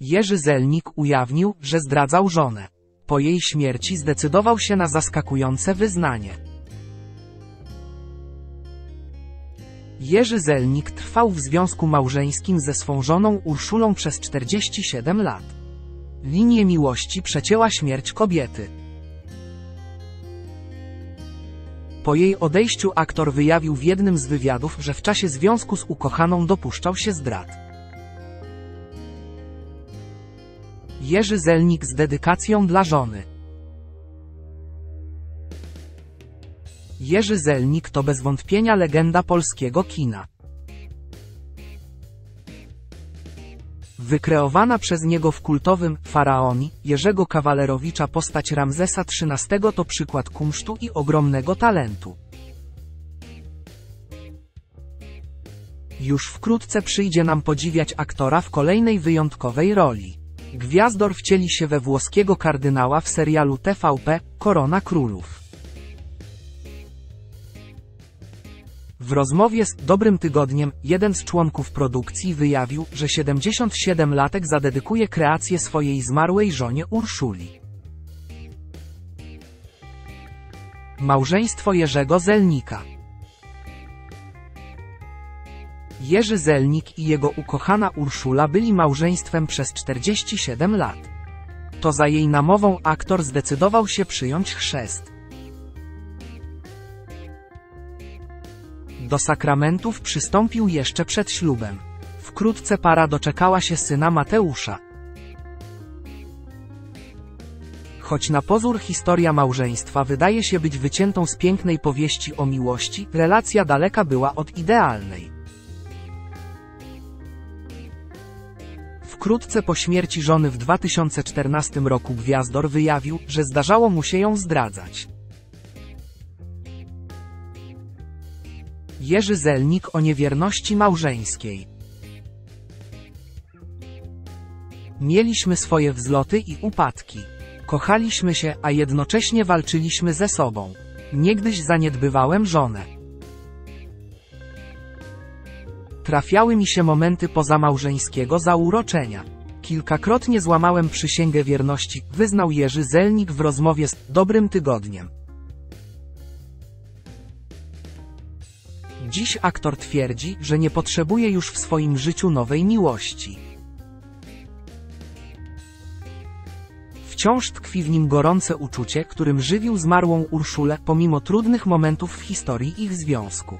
Jerzy Zelnik ujawnił, że zdradzał żonę. Po jej śmierci zdecydował się na zaskakujące wyznanie. Jerzy Zelnik trwał w związku małżeńskim ze swą żoną Urszulą przez 47 lat. Linię miłości przecięła śmierć kobiety. Po jej odejściu aktor wyjawił w jednym z wywiadów, że w czasie związku z ukochaną dopuszczał się zdrad. Jerzy Zelnik z dedykacją dla żony. Jerzy Zelnik to bez wątpienia legenda polskiego kina. Wykreowana przez niego w kultowym Faraoni Jerzego Kawalerowicza postać Ramzesa XIII to przykład kumsztu i ogromnego talentu. Już wkrótce przyjdzie nam podziwiać aktora w kolejnej wyjątkowej roli. Gwiazdor wcieli się we włoskiego kardynała w serialu TVP Korona Królów. W rozmowie z Dobrym Tygodniem jeden z członków produkcji wyjawił, że 77-latek zadedykuje kreację swojej zmarłej żonie Urszuli. Małżeństwo Jerzego Zelnika Jerzy Zelnik i jego ukochana Urszula byli małżeństwem przez 47 lat. To za jej namową aktor zdecydował się przyjąć chrzest. Do sakramentów przystąpił jeszcze przed ślubem. Wkrótce para doczekała się syna Mateusza. Choć na pozór historia małżeństwa wydaje się być wyciętą z pięknej powieści o miłości, relacja daleka była od idealnej. Wkrótce po śmierci żony w 2014 roku Gwiazdor wyjawił, że zdarzało mu się ją zdradzać. Jerzy Zelnik o niewierności małżeńskiej. Mieliśmy swoje wzloty i upadki. Kochaliśmy się, a jednocześnie walczyliśmy ze sobą. Niegdyś zaniedbywałem żonę. Trafiały mi się momenty pozamałżeńskiego zauroczenia. Kilkakrotnie złamałem przysięgę wierności, wyznał Jerzy Zelnik w rozmowie z Dobrym Tygodniem. Dziś aktor twierdzi, że nie potrzebuje już w swoim życiu nowej miłości. Wciąż tkwi w nim gorące uczucie, którym żywił zmarłą Urszulę pomimo trudnych momentów w historii ich związku.